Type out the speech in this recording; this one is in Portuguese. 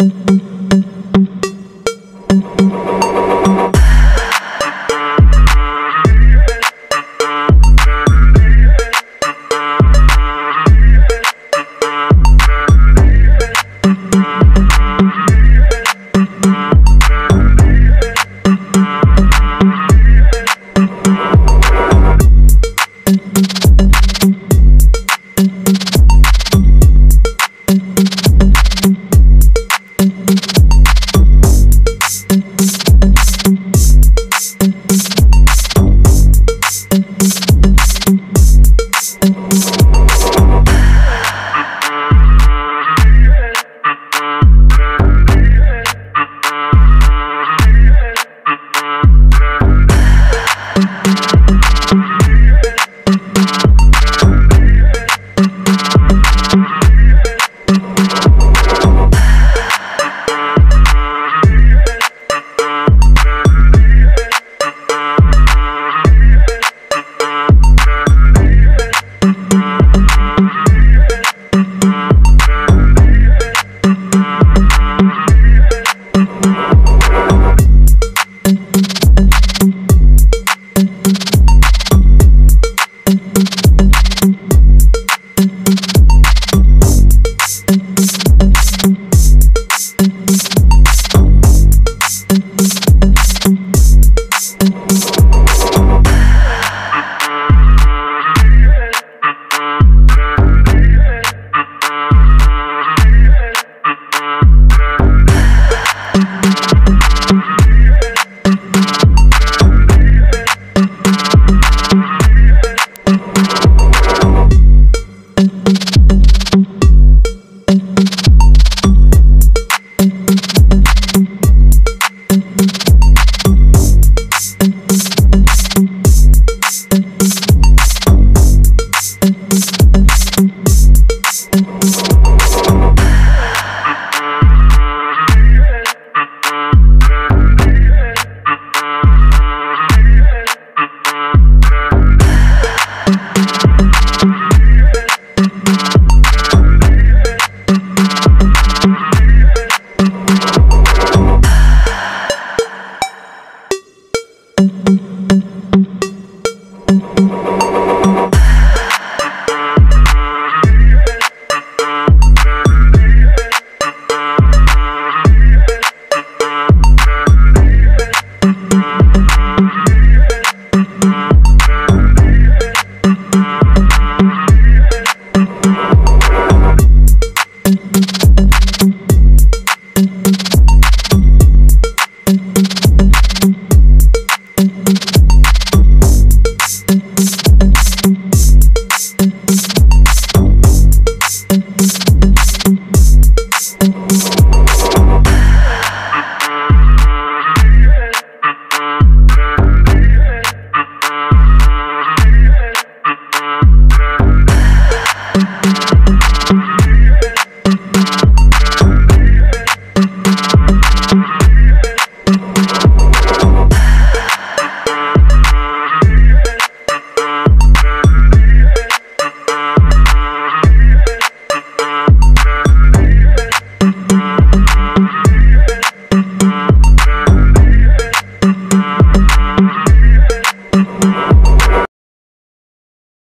Música